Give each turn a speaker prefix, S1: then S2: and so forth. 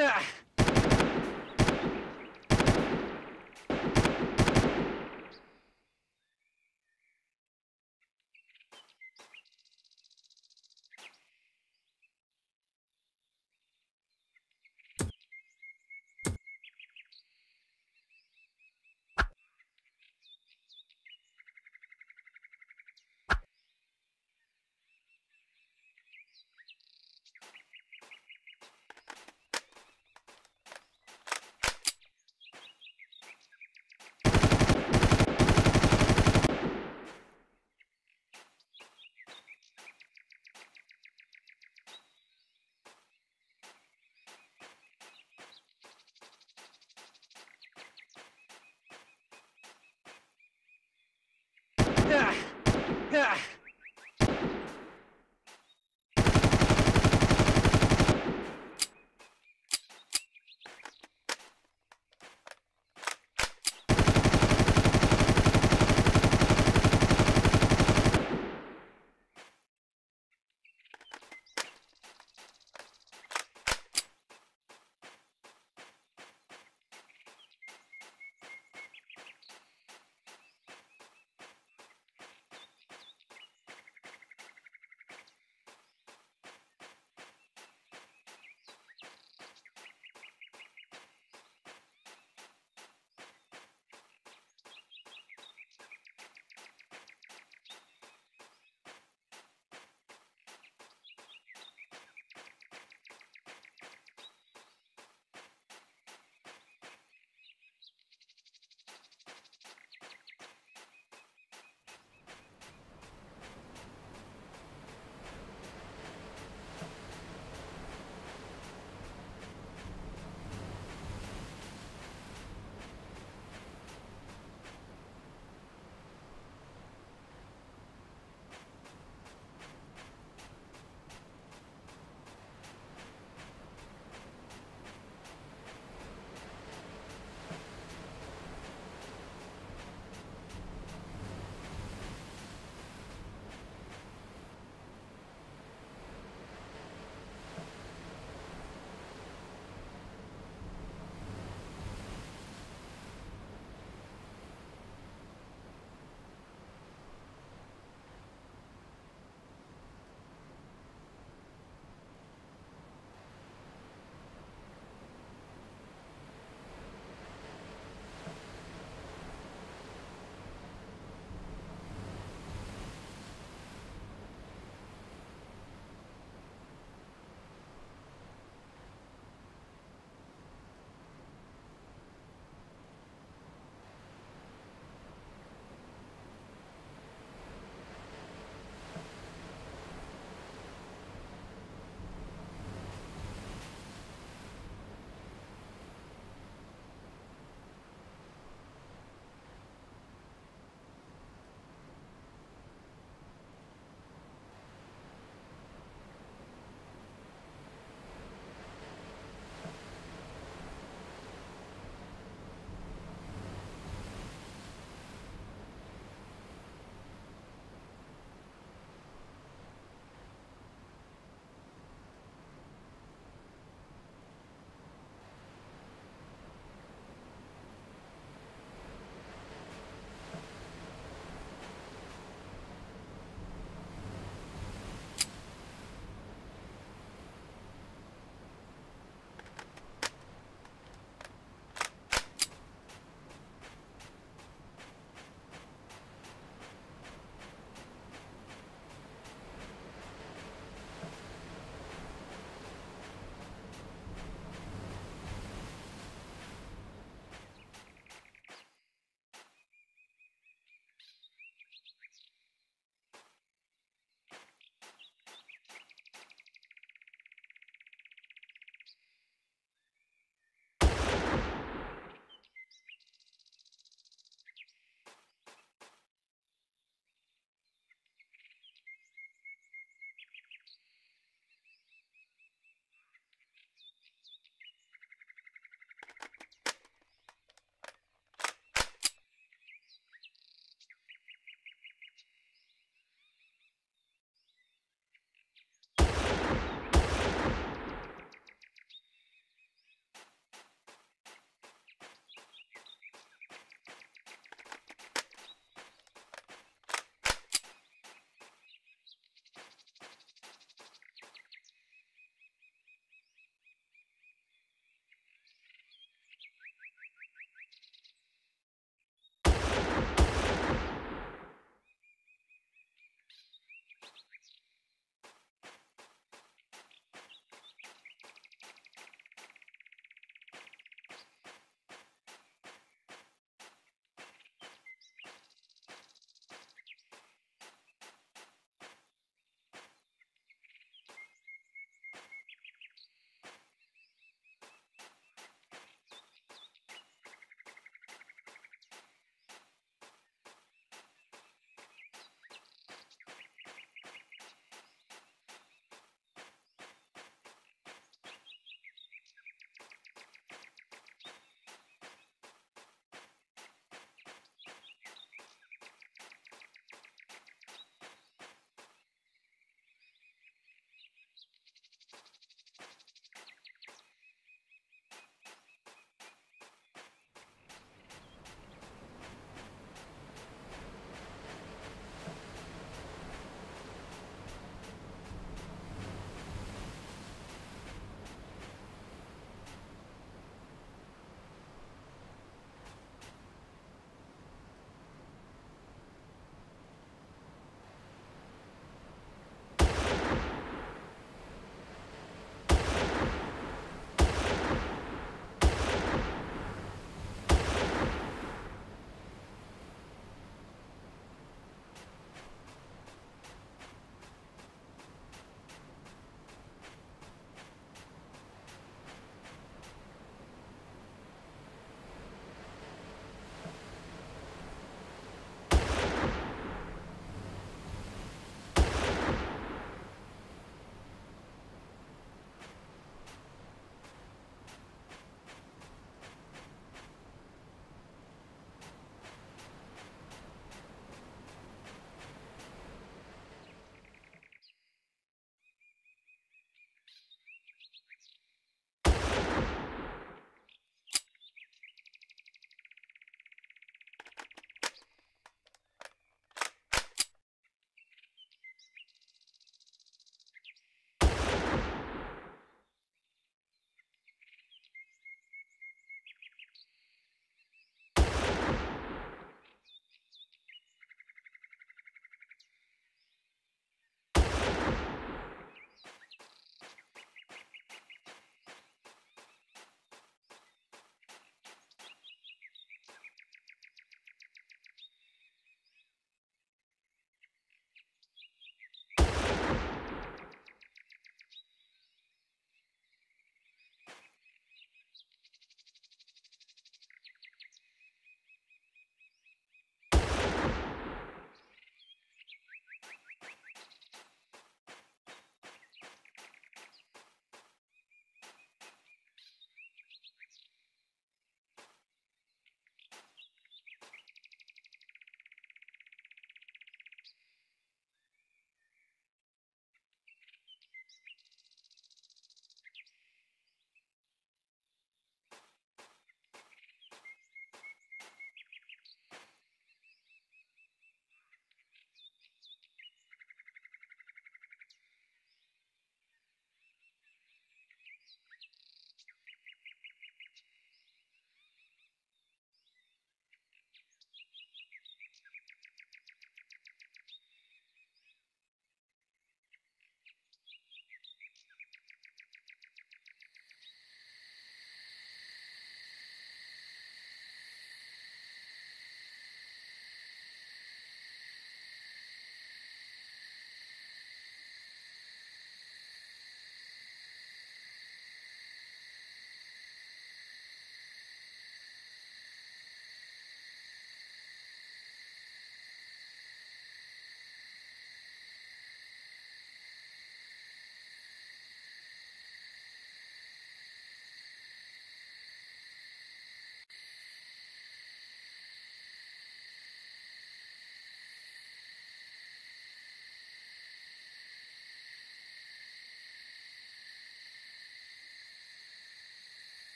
S1: Yeah.